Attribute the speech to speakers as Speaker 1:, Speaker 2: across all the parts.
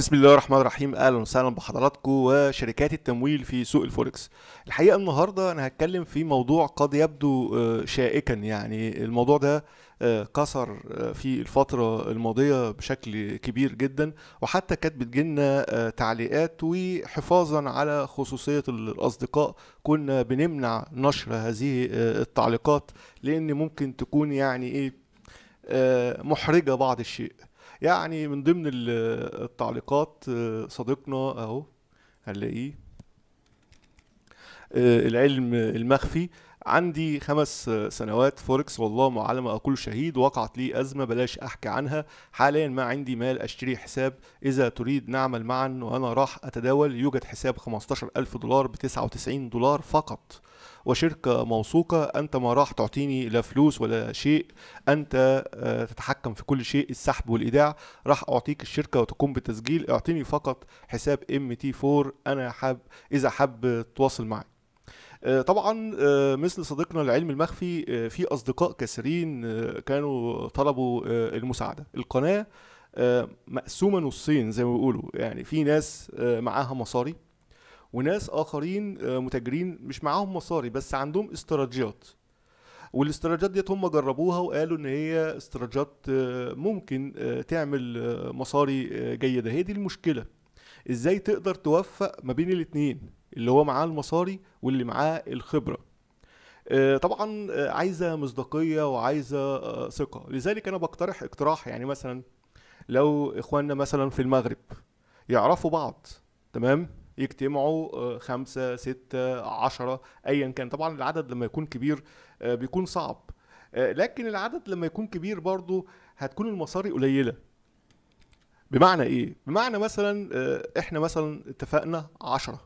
Speaker 1: بسم الله الرحمن الرحيم. أهلا وسهلا بحضراتكم وشركات التمويل في سوق الفوركس. الحقيقة النهارده أنا هتكلم في موضوع قد يبدو آه، شائكا. يعني الموضوع ده آه، كسر آه، في الفترة الماضية بشكل كبير جدا وحتى كانت بتجيلنا آه، تعليقات وحفاظا على خصوصية الأصدقاء. كنا بنمنع نشر هذه التعليقات لأن ممكن تكون يعني إيه محرجة بعض الشيء. يعني من ضمن ال- التعليقات آه، صديقنا أهو هنلاقيه. آه، العلم المخفي. عندي خمس سنوات فوركس والله ما على ما أقول شهيد وقعت لي أزمة بلاش أحكي عنها. حاليا ما عندي مال أشتري حساب. إذا تريد نعمل معا وأنا راح أتداول يوجد حساب 15 ألف دولار ب 99 دولار فقط. وشركة موثوقة أنت ما راح تعطيني لا فلوس ولا شيء أنت آه، تتحكم في كل شيء السحب والإيداع. راح أعطيك الشركة وتقوم بالتسجيل. اعطيني فقط حساب ام تي 4 أنا حاب إذا حاب تواصل معي. آه، طبعا آه، مثل صديقنا العلم المخفي في أصدقاء كثيرين كانوا طلبوا المساعدة. القناة مقسومة نصين زي ما بيقولوا. يعني في ناس معاها مصاري وناس آخرين آه، متاجرين مش معاهم مصاري بس عندهم استراتيجيات. والاستراتيجيات ديت هم جربوها وقالوا إن هي استراتيجيات آه، ممكن آه، تعمل مصاري جيدة. هي دي المشكلة. إزاي تقدر توفق ما بين الاتنين اللي هو معاه المصاري واللي معاه الخبرة؟ آه، طبعا عايزة مصداقية وعايزة آه، ثقة. لذلك أنا بقترح اقتراح يعني مثلا لو إخواننا مثلا في المغرب يعرفوا بعض تمام؟ يجتمعوا آه، خمسة ستة عشرة ايا كان. طبعا العدد لما يكون كبير آه، بيكون صعب. آه، لكن العدد لما يكون كبير برضو هتكون المصاري قليلة. بمعنى إيه؟ بمعنى مثلا إحنا مثلا اتفقنا عشرة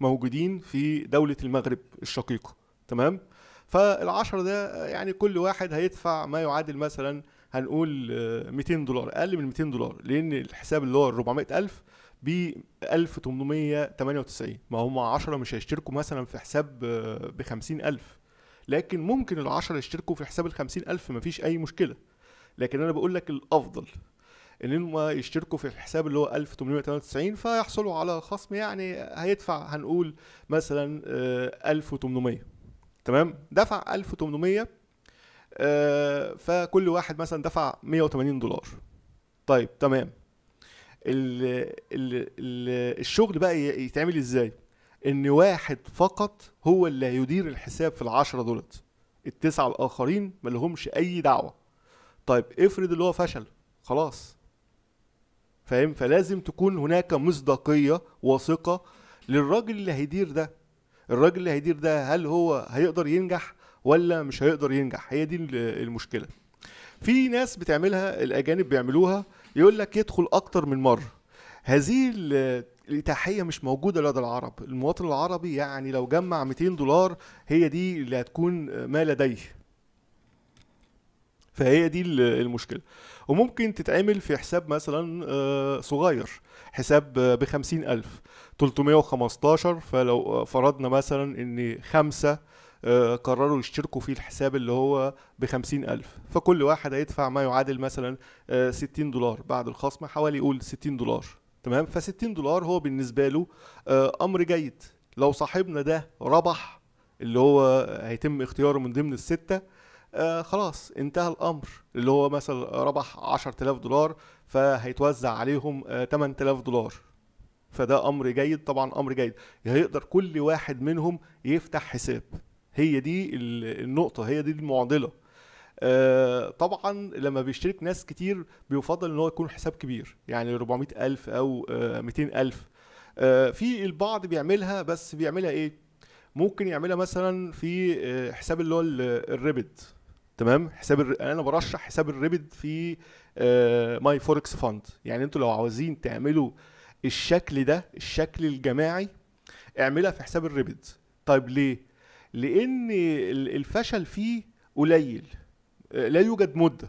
Speaker 1: موجودين في دولة المغرب الشقيقة. تمام؟ فالعشرة ده يعني كل واحد هيدفع ما يعادل مثلا هنقول آه، 200 دولار أقل من 200 دولار. لأن الحساب اللي هو ال 400 ألف ب 1898 ما هم 10 مش هيشتركوا مثلا في حساب ب 50 ألف. لكن ممكن العشرة يشتركوا في حساب ال 50 ألف مفيش أي مشكلة. لكن أنا بقول لك الأفضل إن هم يشتركوا في الحساب اللي هو 1898 فيحصلوا على خصم يعني هيدفع هنقول مثلا آه، 1800 تمام؟ دفع 1800 آه، فكل واحد مثلا دفع 180 دولار. طيب تمام. ال ال ال الشغل بقى يتعمل إزاي؟ ان واحد فقط هو اللي هيدير الحساب في العشرة دولت. التسعة الآخرين ملهمش أي دعوة. طيب افرض اللي هو فشل خلاص. فاهم؟ فلازم تكون هناك مصداقية وثقة للراجل اللي هيدير ده. الراجل اللي هيدير ده هل هو هيقدر ينجح ولا مش هيقدر ينجح؟ هي دي ال- المشكلة. في ناس بتعملها الأجانب بيعملوها. يقول لك يدخل أكتر من مرة. هذه ال- الإتاحية مش موجودة لدى العرب. المواطن العربي يعني لو جمع 200 دولار هي دي اللي هتكون ما لديه. فهي دي ال- المشكلة. وممكن تتعمل في حساب مثلا آه، صغير حساب ب 50 ألف 315 فلو فرضنا مثلا إن خمسة قرروا يشتركوا في الحساب اللي هو ب 50 ألف. فكل واحد هيدفع ما يعادل مثلا آه، 60 دولار. بعد الخصم حوالي يقول 60 دولار. تمام؟ ف 60 دولار هو بالنسبة له آه، أمر جيد. لو صاحبنا ده ربح اللي هو هيتم اختياره من ضمن الستة آه خلاص انتهى الأمر. اللي هو مثلا ربح 10000 دولار فهيتوزع عليهم آه 8000 دولار. فده أمر جيد. طبعا أمر جيد. هيقدر كل واحد منهم يفتح حساب. هي دي ال- النقطة هي دي المعضلة. آه طبعا لما بيشترك ناس كتير بيفضل إن هو يكون حساب كبير يعني 400 ألف أو آه 200 ألف. آه في البعض بيعملها بس بيعملها إيه؟ ممكن يعملها مثلا في آه، حساب اللي هو ال- ال rapid تمام؟ حساب الر... أنا برشح حساب ال rapid في My Forex Funds. يعني أنتوا لو عاوزين تعملوا الشكل ده الشكل الجماعي اعملها في حساب الريبت طيب ليه؟ لأن ال- الفشل فيه قليل. آه، لا يوجد مدة.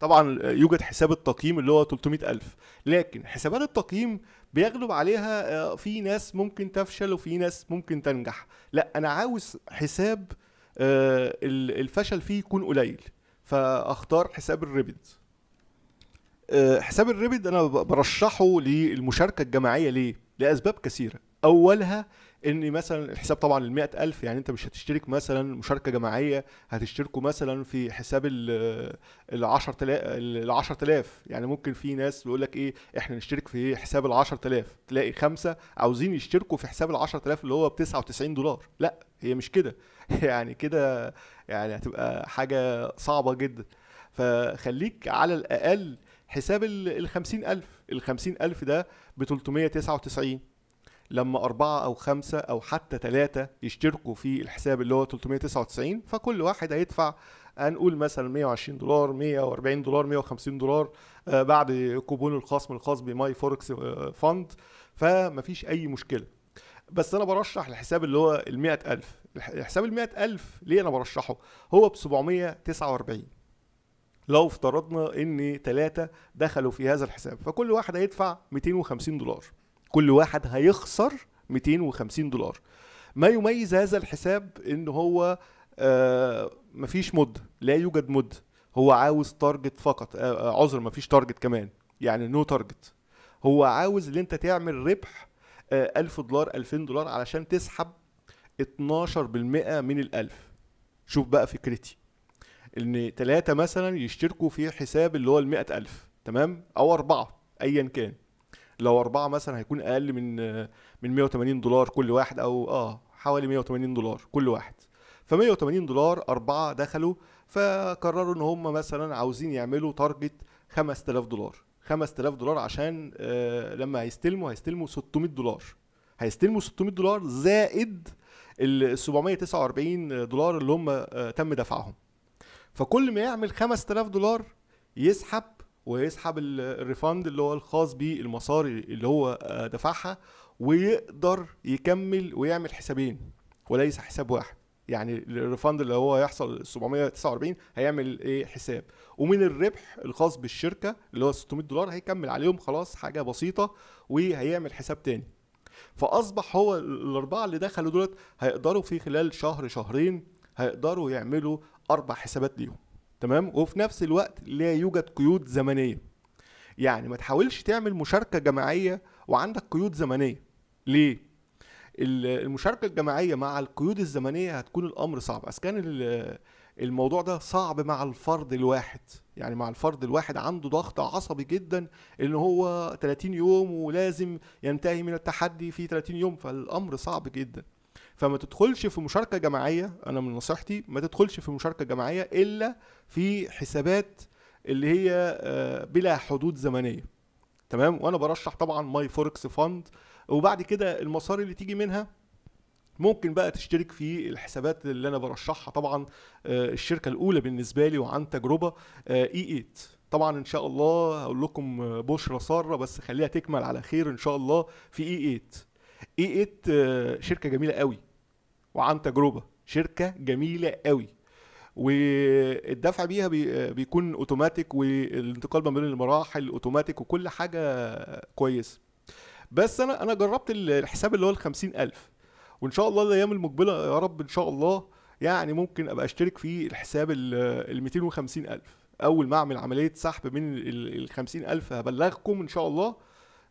Speaker 1: طبعا آه، يوجد حساب التقييم اللي هو 300 ألف. لكن حسابات التقييم بيغلب عليها آه، في ناس ممكن تفشل وفي ناس ممكن تنجح. لا أنا عاوز حساب ال- الفشل فيه يكون قليل. فأختار حساب الريبت حساب الريبد أنا برشحه للمشاركة الجماعية. ليه؟ لأسباب كثيرة. أولها إن مثلا الحساب طبعا ال ألف يعني أنت مش هتشترك مثلا مشاركة جماعية هتشتركوا مثلا في حساب ال ال 10000 ال 10000 يعني ممكن في ناس بيقول لك إيه إحنا نشترك في حساب ال 10000 تلاقي خمسة عاوزين يشتركوا في حساب ال 10000 اللي هو ب 99 دولار. لا هي مش كده. يعني كده يعني هتبقى حاجة صعبة جدا. فخليك على الأقل حساب ال 50000 ال 50000 ده ب 399 لما أربعة أو خمسة أو حتى ثلاثة يشتركوا في الحساب اللي هو 399 فكل واحد هيدفع هنقول مثلا 120 دولار 140 دولار 150 دولار آه، بعد كوبون الخصم الخاص ب My Forex آه، Funds فمفيش أي مشكلة. بس أنا برشح الحساب اللي هو ال 100000 الح- الحساب ال 100000 ليه أنا برشحه؟ هو ب 749 لو افترضنا إن ثلاثة دخلوا في هذا الحساب فكل واحد هيدفع 250 دولار. كل واحد هيخسر 250 دولار. ما يميز هذا الحساب إن هو آه مفيش مدة لا يوجد مدة هو عاوز target فقط آه آه، عذر مفيش target كمان. يعني no target هو عاوز إن أنت تعمل ربح آه 1000 دولار 2000 دولار علشان تسحب 12% من الألف. شوف بقى فكرتي. إن ثلاثة مثلا يشتركوا في حساب اللي هو المئة ألف تمام؟ أو أربعة أيا كان. لو أربعة مثلا هيكون أقل من من 180 دولار كل واحد أو آه حوالي 180 دولار كل واحد. ف 180 دولار أربعة دخلوا فقرروا إن هم مثلا عاوزين يعملوا target 5000 دولار. 5000 دولار عشان آه لما هيستلموا هيستلموا 600 دولار. هيستلموا 600 دولار زائد ال 749 دولار اللي هم آه تم دفعهم. فكل ما يعمل 5000 دولار يسحب ويسحب ال- ال refund اللي هو الخاص بالمصاري اللي هو آه، دفعها ويقدر يكمل ويعمل حسابين وليس حساب واحد. يعني الريفاند اللي هو هيحصل 749 هيعمل إيه؟ حساب. ومن الربح الخاص بالشركة اللي هو 600 دولار هيكمل عليهم خلاص حاجة بسيطة وهيعمل حساب تاني. فأصبح هو الأربعة اللي دخلوا دولت هيقدروا في خلال شهر شهرين هيقدروا يعملوا أربع حسابات ليهم. تمام؟ وفي نفس الوقت لا يوجد قيود زمنية. يعني ما تحاولش تعمل مشاركة جماعية وعندك قيود زمنية. ليه؟ ال- المشاركة الجماعية مع القيود الزمنية هتكون الأمر صعب. بس كان ال- الموضوع ده صعب مع الفرد الواحد. يعني مع الفرد الواحد عنده ضغط عصبي جدا إن هو 30 يوم ولازم ينتهي من التحدي في 30 يوم. فالأمر صعب جدا. فما تدخلش في مشاركة جماعية أنا من نصيحتي ما تدخلش في مشاركة جماعية إلا في حسابات اللي هي آه، بلا حدود زمنية. تمام؟ وأنا برشح طبعا My Forex Funds وبعد كده المصاري اللي تيجي منها ممكن بقى تشترك في الحسابات اللي أنا برشحها طبعا آه، الشركة الأولى بالنسبة لي وعن تجربة E8 طبعا إن شاء الله هقول لكم آه، بشرى سارة بس خليها تكمل على خير إن شاء الله في E8 E8 آه، شركة جميلة قوي. وعن تجربة. شركة جميلة قوي. والدفع بيها بي- بيكون أوتوماتيك والانتقال ما بين المراحل أوتوماتيك وكل حاجة كويس بس أنا أنا جربت الحساب اللي هو ال ألف. وإن شاء الله الأيام المقبلة يا رب إن شاء الله يعني ممكن أبقى أشترك في الحساب ال 250 ألف. أول ما أعمل عملية سحب من ال 50 ألف هبلغكم إن شاء الله.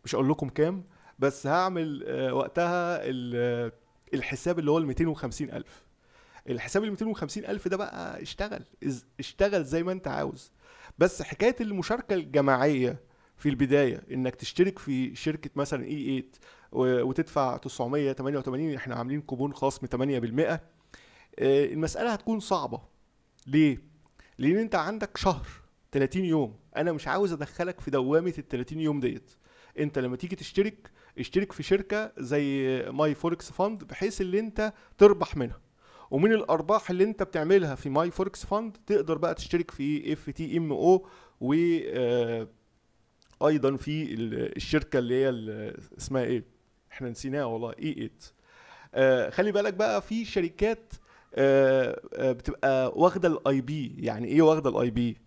Speaker 1: مش هقول لكم كام بس هعمل آه، وقتها ال- الحساب اللي هو ال 250 ألف. الحساب ال 250 ألف ده بقى اشتغل اشتغل زي ما انت عاوز. بس حكاية المشاركة الجماعية في البداية إنك تشترك في شركة مثلا إي 8 و- وتدفع 988 إحنا عاملين كوبون خصم 8% آه، المسألة هتكون صعبة. ليه؟ لأن أنت عندك شهر 30 يوم. أنا مش عاوز أدخلك في دوامة ال 30 يوم ديت. أنت لما تيجي تشترك اشترك في شركة زي My Forex Funds بحيث اللي انت تربح منها. ومن الأرباح اللي انت بتعملها في My Forex Funds تقدر بقى تشترك في FTMO و آه، أيضا في ال- الشركة اللي هي اسمها إيه؟ إحنا نسيناها والله E8 آه خلي بالك بقى في شركات آه بتبقى واخدة ال IP. يعني إيه واخدة ال IP؟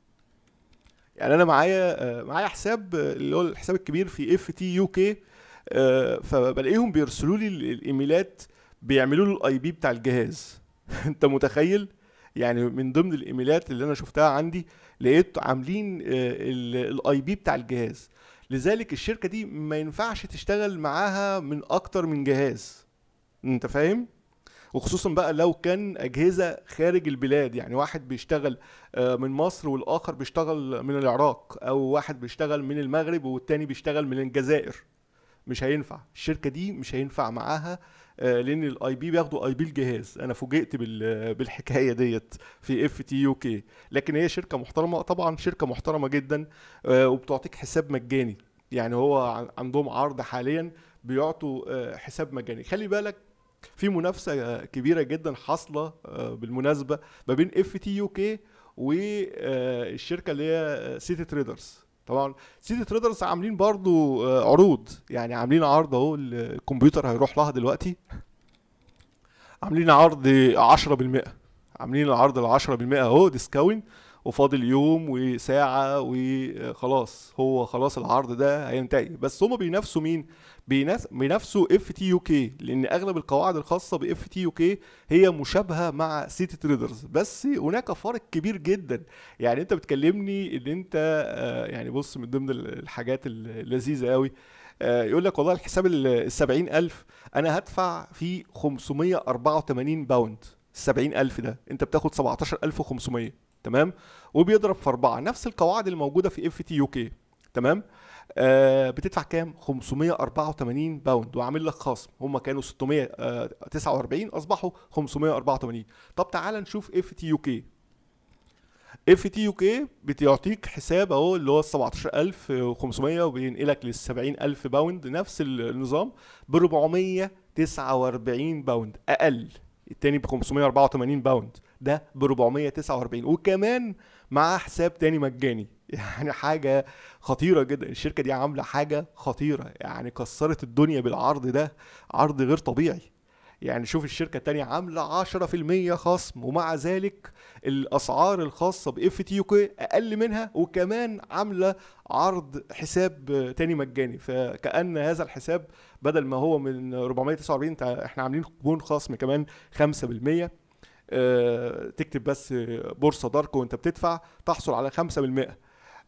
Speaker 1: يعني أنا معايا معايا حساب اللي هو الحساب الكبير في FTUK. فبلاقيهم بيرسلوا لي ال- الإيميلات بيعملوا له ال IP بتاع الجهاز. أنت متخيل؟ يعني من ضمن الإيميلات اللي أنا شفتها عندي لقيت عاملين ال IP بتاع الجهاز. لذلك الشركة دي ما ينفعش تشتغل معاها من أكتر من جهاز. أنت فاهم؟ وخصوصا بقى لو كان أجهزة خارج البلاد. يعني واحد بيشتغل آه، من مصر والآخر بيشتغل من العراق أو واحد بيشتغل من المغرب والتاني بيشتغل من الجزائر. مش هينفع. الشركة دي مش هينفع معاها آه، لأن ال IP بياخدوا IP الجهاز. أنا فوجئت بالحكاية ديت في FTUK لكن هي شركة محترمة. طبعا شركة محترمة جدا آه، وبتعطيك حساب مجاني. يعني هو عندهم عرض حاليا بيعطوا حساب مجاني. خلي بالك في منافسة كبيرة جدا حاصلة آه، بالمناسبة ما بين FTUK والشركة اللي هي City Traders طبعا. City Traders عاملين برضو آه، عروض. يعني عاملين عرض أهو الكمبيوتر هيروح لها دلوقتي. عاملين عرض 10% عاملين العرض ال 10% أهو discount وفاضل يوم وساعة وخلاص. هو خلاص العرض ده هينتهي. بس هما بينافسوا مين؟ بينافسوا FTUK لأن أغلب القواعد الخاصة ب FTUK هي مشابهة مع City Traders بس هناك فرق كبير جدا. يعني أنت بتكلمني إن أنت آه، يعني بص من ضمن الحاجات اللذيذة قوي آه، يقول لك والله الحساب ال 70000 أنا هدفع فيه 584 pound. ال 70000 ده. أنت بتاخد 17500 تمام؟ وبيضرب في أربعة. نفس القواعد الموجودة في FTUK. تمام؟ آه بتدفع كام؟ 584 pound. وعامل لك خصم. هم كانوا 649 أصبحوا 584 طب تعال نشوف إف تي يو كي. إف تي يو كي بتعطيك حساب أهو اللي هو 17500 وبينقلك لل 70000 pound. نفس النظام. ب 449 pound. أقل. التاني ب 584 pound. ده ب 449 وكمان معاه حساب تاني مجاني. يعني حاجة خطيرة جدا. الشركة دي عاملة حاجة خطيرة. يعني كسرت الدنيا بالعرض ده عرض غير طبيعي. يعني شوف الشركة التانية عاملة 10% خصم ومع ذلك الأسعار الخاصة ب FTUK أقل منها وكمان عاملة عرض حساب تاني مجاني. فكأن هذا الحساب بدل ما هو من 449 إحنا عاملين كوبون خصم كمان 5% آه، تكتب بس بورصة دارك وانت بتدفع تحصل على 5%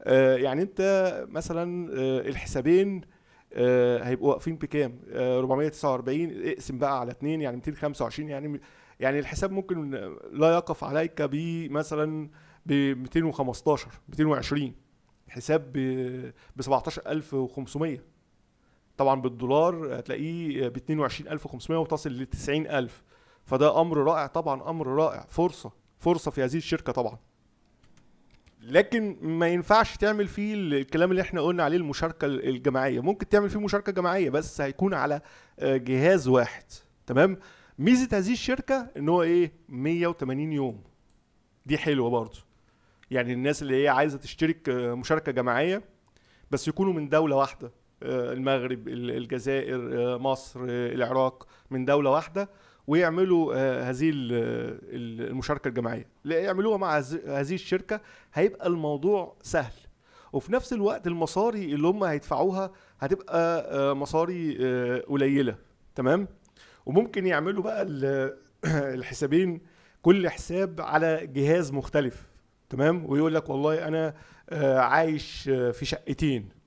Speaker 1: آه، يعني انت مثلا آه، الحسابين هيبقوا واقفين بكام؟ 449 اقسم بقى على 2 يعني 225 يعني يعني الحساب ممكن لا يقف عليك بمثلا ب 215 220 حساب ب 17500 طبعا بالدولار هتلاقيه ب 22500 وتصل ل 90000 فده أمر رائع طبعا أمر رائع فرصة فرصة في هذه الشركة طبعا. لكن ما ينفعش تعمل فيه الكلام اللي إحنا قلنا عليه المشاركة الجماعية. ممكن تعمل فيه مشاركة جماعية بس هيكون على آه، جهاز واحد. تمام؟ ميزة هذه الشركة إن هو إيه؟ 180 يوم. دي حلوة برضه يعني الناس اللي هي عايزة تشترك آه، مشاركة جماعية بس يكونوا من دولة واحدة. آه، المغرب الجزائر مصر العراق من دولة واحدة. ويعملوا آه، هذه المشاركة الجماعية. يعملوها مع هذه الشركة هيبقى الموضوع سهل. وفي نفس الوقت المصاري اللي هم هيدفعوها هتبقى آه، مصاري آه، قليلة. تمام؟ وممكن يعملوا بقى الحسابين كل حساب على جهاز مختلف. تمام؟ ويقول لك والله أنا عايش في شقتين.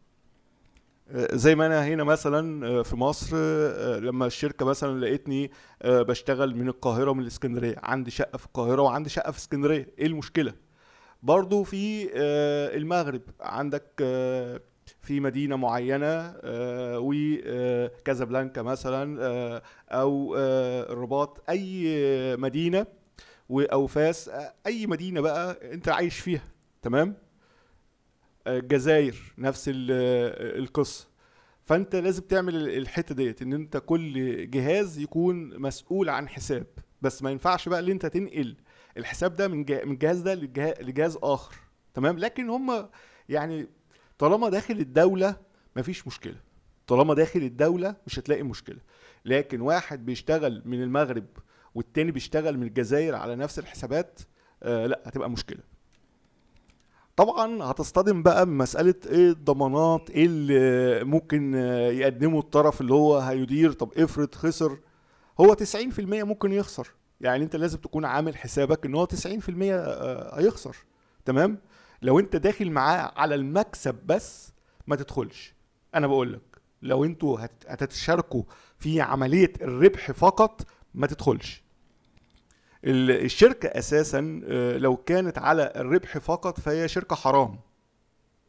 Speaker 1: زي ما أنا هنا مثلا آه، في مصر آه، لما الشركة مثلا لقيتني آه، بشتغل من القاهرة ومن الإسكندرية. عندي شقة في القاهرة وعندي شقة في إسكندرية. إيه المشكلة؟ برضو في المغرب. عندك في مدينة معينة وكازابلانكا مثلا أو الرباط. أي مدينة أو فاس أي مدينة بقى أنت عايش فيها. تمام؟ الجزائر نفس القصة. فأنت لازم تعمل الحتة ديت إن أنت كل جهاز يكون مسؤول عن حساب. بس ما ينفعش بقى إن أنت تنقل الحساب ده من من الجهاز ده لجهاز آخر. تمام؟ لكن هم يعني طالما داخل الدولة مفيش مشكلة. طالما داخل الدولة مش هتلاقي مشكلة. لكن واحد بيشتغل من المغرب والتاني بيشتغل من الجزائر على نفس الحسابات آه لا هتبقى مشكلة. طبعا هتصطدم بقى بمسألة إيه الضمانات إيه اللي ممكن يقدمه الطرف اللي هو هيدير طب افرض خسر. هو 90% ممكن يخسر. يعني أنت لازم تكون عامل حسابك إن هو 90% آه، هيخسر. تمام؟ لو أنت داخل معاه على المكسب بس ما تدخلش. أنا بقول لك لو أنتوا هت- هتتشاركوا في عملية الربح فقط ما تدخلش. ال- الشركة أساسا آه، لو كانت على الربح فقط فهي شركة حرام.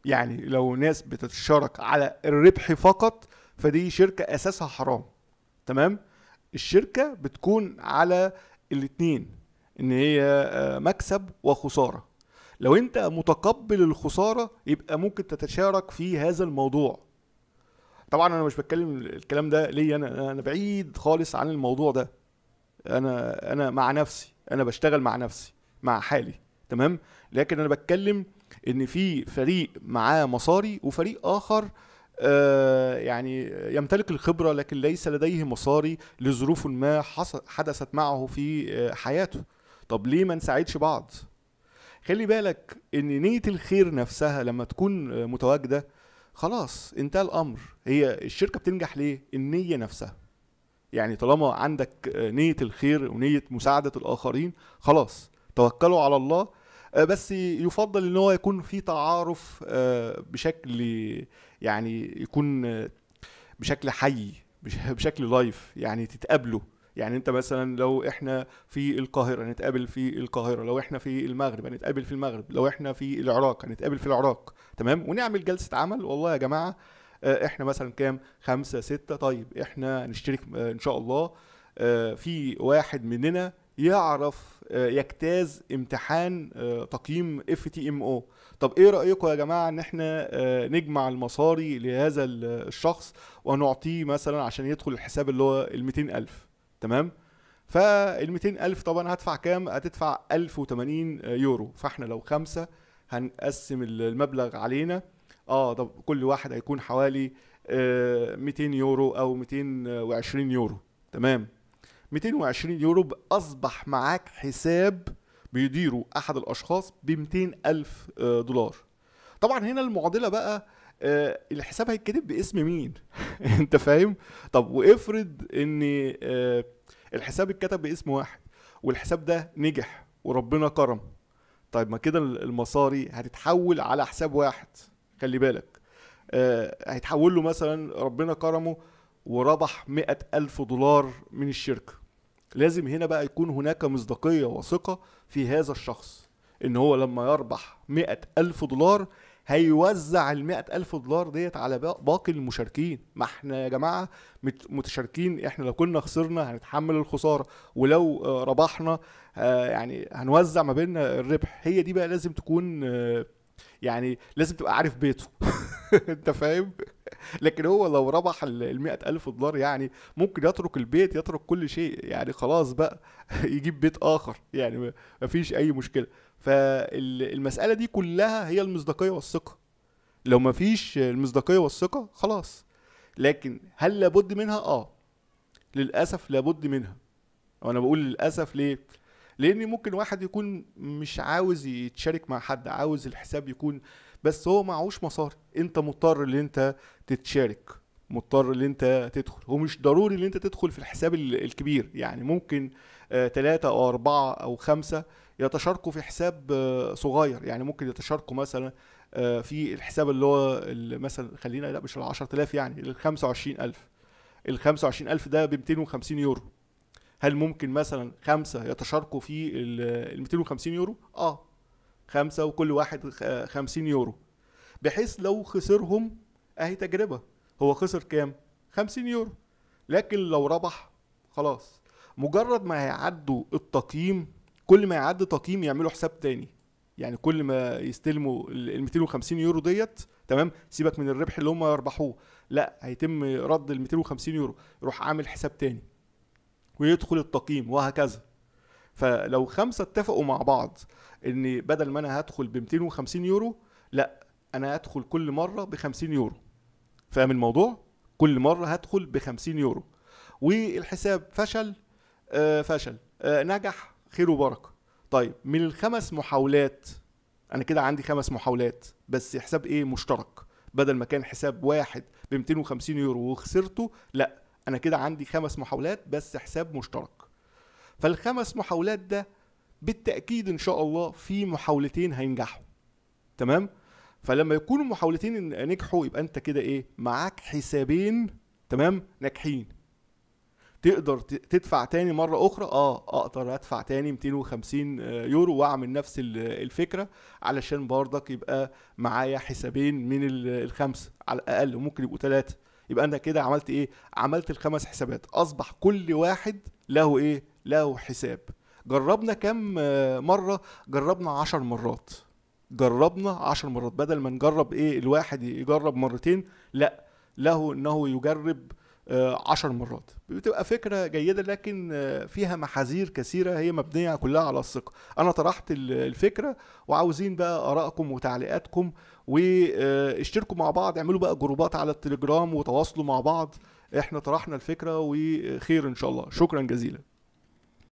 Speaker 1: يعني لو ناس بتتشارك على الربح فقط فدي شركة أساسها حرام. تمام؟ الشركة بتكون على الاتنين إن هي آه، مكسب وخسارة. لو أنت متقبل الخسارة يبقى ممكن تتشارك في هذا الموضوع. طبعا أنا مش بتكلم الكلام ده ليه أنا أنا بعيد خالص عن الموضوع ده. أنا أنا مع نفسي أنا بشتغل مع نفسي مع حالي تمام؟ لكن أنا بتكلم إن في فريق معاه مصاري وفريق آخر آه يعني يمتلك الخبرة لكن ليس لديه مصاري لظروف ما حدثت معه في آه، حياته. طب ليه ما نساعدش بعض؟ خلي بالك إن نية الخير نفسها لما تكون متواجدة خلاص انتهى الأمر. هي الشركة بتنجح ليه؟ النية نفسها. يعني طالما عندك نية الخير ونية مساعدة الآخرين خلاص توكلوا على الله. آه، بس يفضل إن هو يكون في تعارف آه، بشكل يعني يكون آه، بشكل حي بش- بشكل لايف يعني تتقابلوا. يعني أنت مثلا لو إحنا في القاهرة نتقابل في القاهرة. لو إحنا في المغرب هنتقابل في المغرب. لو إحنا في العراق هنتقابل في العراق. تمام؟ ونعمل جلسة عمل. والله يا جماعة آه، إحنا مثلا كام؟ خمسة ستة. طيب إحنا هنشترك آه، إن شاء الله. آه، في واحد مننا يعرف آه، يجتاز امتحان آه، تقييم FTMO طب إيه رايكم يا جماعة إن إحنا آه، نجمع المصاري لهذا ال- الشخص ونعطيه مثلا عشان يدخل الحساب اللي هو ال 200000 تمام؟ فال 200000 طبعا هدفع كام؟ هتدفع 1080 يورو. فإحنا لو خمسة هنقسم المبلغ علينا. آه طب كل واحد هيكون حوالي آه، 200 يورو أو 220 يورو. تمام؟ 220 يورو أصبح معاك حساب بيديره أحد الأشخاص ب 200 ألف آه، دولار. طبعا هنا المعضلة بقى آه، الحساب هيتكتب باسم مين؟ أنت فاهم؟ طب وافرض إن آه، الحساب اتكتب باسم واحد والحساب ده نجح وربنا كرم طيب ما كده المصاري هتتحول على حساب واحد. خلي بالك. آه، هيتحول له مثلا ربنا كرمه وربح مئة ألف دولار من الشركة. لازم هنا بقى يكون هناك مصداقية وثقة في هذا الشخص إن هو لما يربح مئة ألف دولار هيوزع المئة ألف دولار ديت على با- باقي المشاركين. ما إحنا يا جماعة مت- متشاركين إحنا لو كنا خسرنا هنتحمل الخسارة. ولو آه، ربحنا آه، يعني هنوزع ما بيننا الربح. هي دي بقى لازم تكون آه، يعني لازم تبقى عارف بيته. انت فاهم؟ لكن هو لو ربح ال 100 ألف دولار يعني ممكن يترك البيت يترك كل شيء يعني خلاص بقى يجيب بيت آخر يعني مفيش أي مشكلة. فالمسألة دي كلها هي المصداقية والثقة. لو مفيش المصداقية والثقة خلاص. لكن هل لابد منها؟ آه. للأسف لابد منها. وأنا بقول للأسف ليه؟ لأن ممكن واحد يكون مش عاوز يتشارك مع حد عاوز الحساب يكون بس هو معهوش مصاري أنت مضطر إن أنت تتشارك مضطر إن أنت تدخل. هو مش ضروري إن أنت تدخل في الحساب ال- الكبير. يعني ممكن آه، تلاتة أو أربعة أو خمسة يتشاركوا في حساب آه، صغير. يعني ممكن يتشاركوا مثلا آه، في الحساب اللي هو مثلا خلينا لا مش ال 10000 يعني ال 25000 ال 25000 ده ب 250 يورو. هل ممكن مثلا خمسة يتشاركوا في ال 250 يورو؟ آه. خمسة وكل واحد خ- 50 يورو. بحيث لو خسرهم أهي تجربة. هو خسر كام؟ 50 يورو. لكن لو ربح خلاص. مجرد ما هيعدوا التقييم كل ما يعدي تقييم يعملوا حساب تاني. يعني كل ما يستلموا ال 250 يورو ديت تمام؟ سيبك من الربح اللي هم يربحوه لا هيتم رد ال 250 يورو. يروح عامل حساب تاني. ويدخل التقييم وهكذا. فلو خمسة اتفقوا مع بعض إن بدل ما أنا هدخل ب 250 يورو لا أنا هدخل كل مرة ب 50 يورو. فاهم الموضوع؟ كل مرة هدخل ب 50 يورو. والحساب فشل آه فشل. آه نجح خير وبركة. طيب من الخمس محاولات أنا كده عندي خمس محاولات بس حساب إيه مشترك؟ بدل ما كان حساب واحد ب 250 يورو وخسرته لا. أنا كده عندي خمس محاولات بس حساب مشترك. فالخمس محاولات ده بالتأكيد إن شاء الله في محاولتين هينجحوا. تمام؟ فلما يكونوا محاولتين نجحوا يبقى أنت كده إيه؟ معاك حسابين تمام؟ ناجحين. تقدر تدفع تاني مرة أخرى؟ آه أقدر أدفع تاني 250 يورو وأعمل نفس ال- الفكرة علشان برضك يبقى معايا حسابين من ال- الخمسة على الأقل وممكن يبقوا ثلاثة يبقى أنا كده عملت إيه؟ عملت الخمس حسابات أصبح كل واحد له إيه؟ له حساب جربنا كم مرة؟ جربنا عشر مرات جربنا عشر مرات بدل ما نجرب إيه الواحد يجرب مرتين لا له إنه يجرب عشر مرات. بتبقى فكرة جيدة لكن آه، فيها محاذير كثيرة هي مبنية كلها على الثقة. أنا طرحت ال- الفكرة وعاوزين بقى آرائكم وتعليقاتكم واشتركوا مع بعض اعملوا بقى جروبات على التليجرام وتواصلوا مع بعض. إحنا طرحنا الفكرة وخير إن شاء الله. شكرا جزيلا.